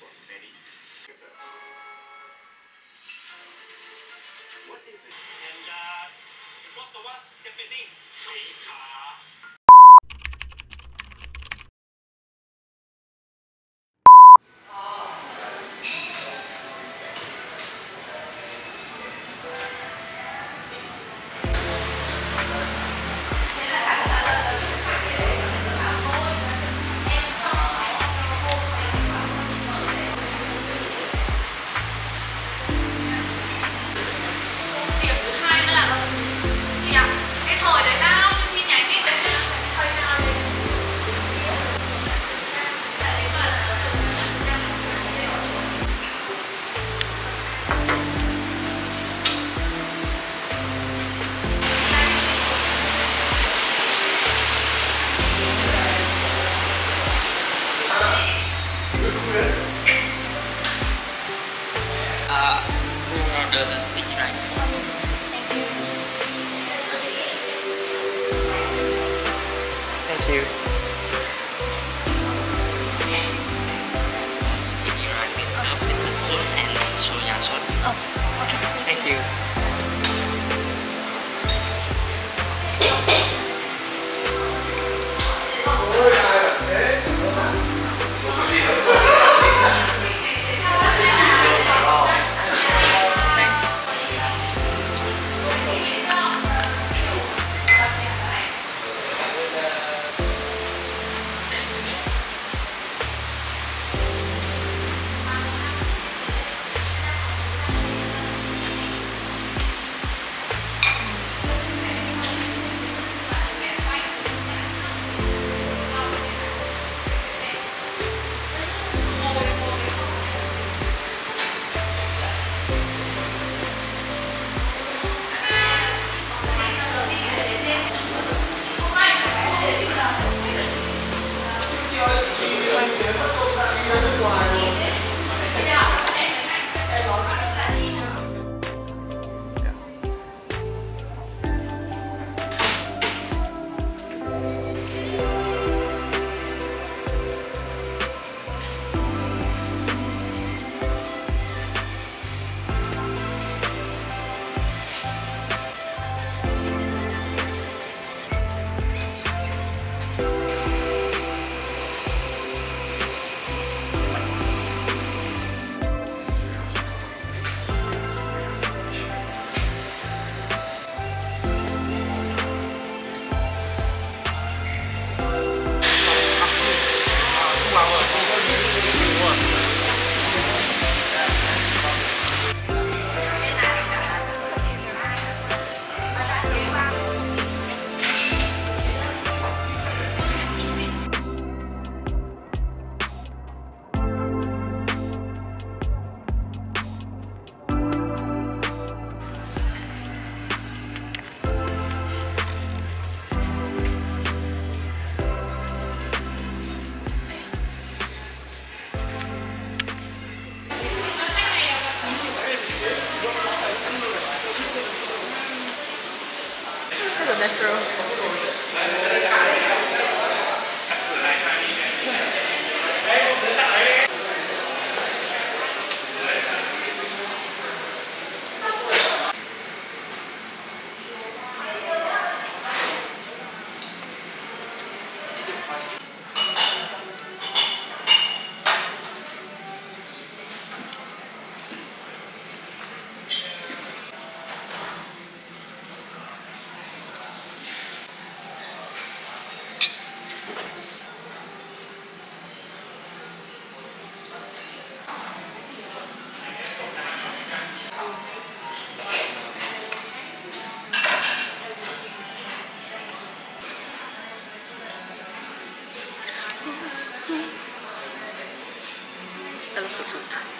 for many. What is it? And uh, it's what the was, the cuisine. nesse assunto.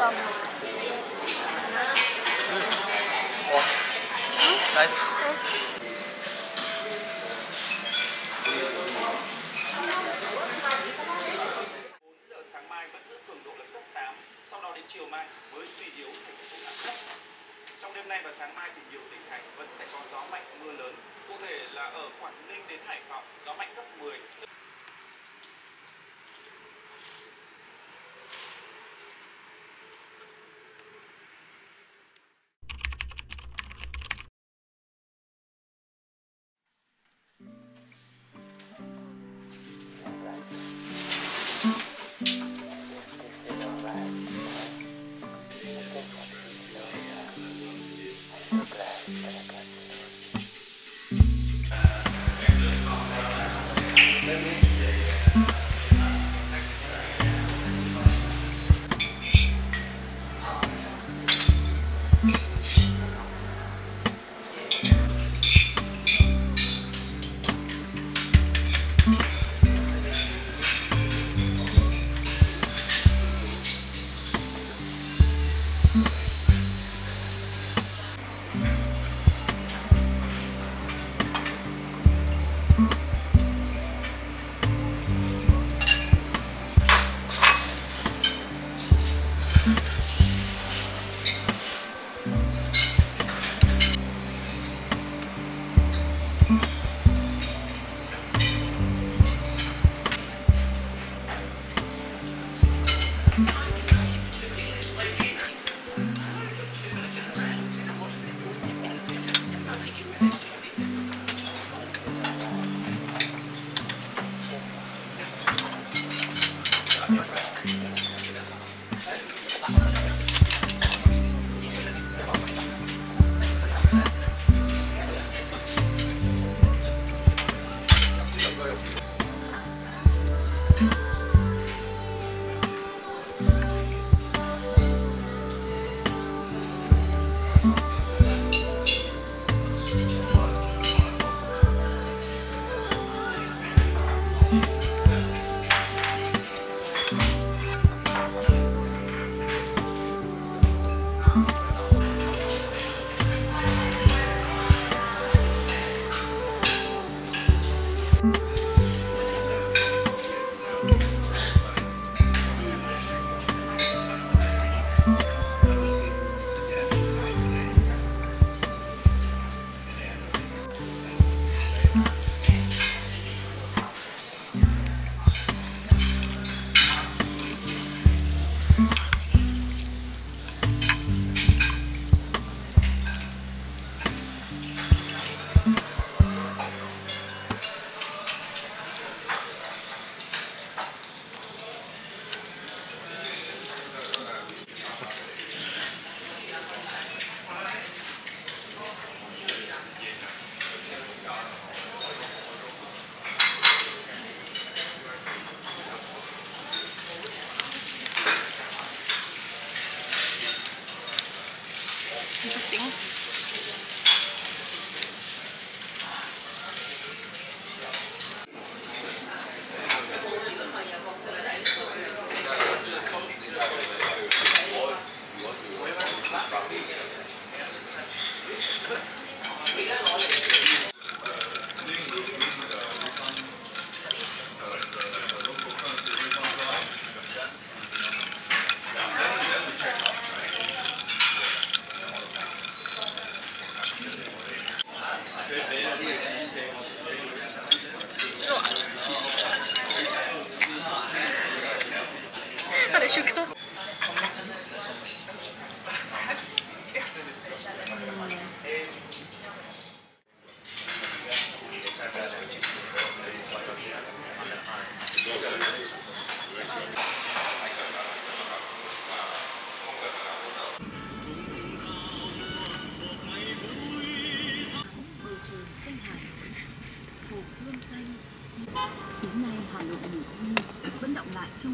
Là cấp 8, sau đó đến chiều mai mới suy yếu thành một vùng áp thấp. Trong đêm nay và sáng mai thì nhiều tỉnh thành vẫn sẽ có gió mạnh mưa lớn. Cụ thể là ở Quảng Ninh đến Hải Phòng, gió mạnh cấp 10,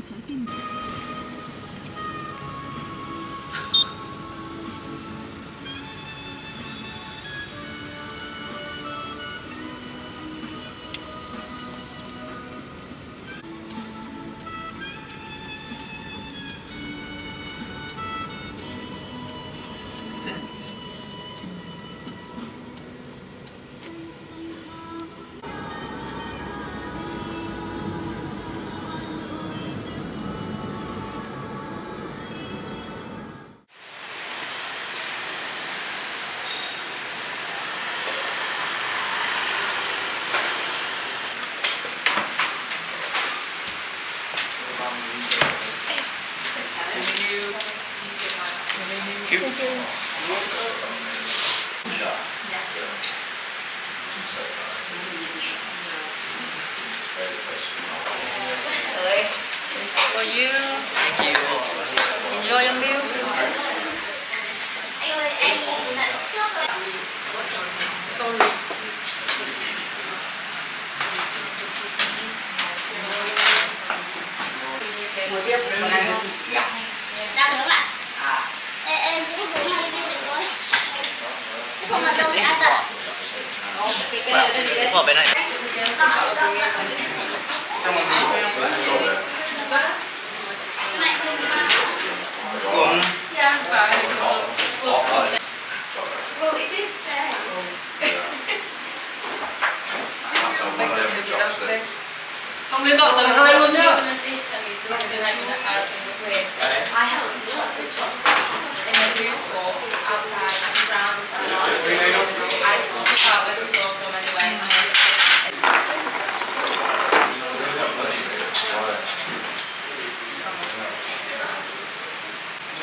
Trở. Well, it did say. Không lên dọn tầng 2 luôn chứ. I helped you up the in the room or outside around I of each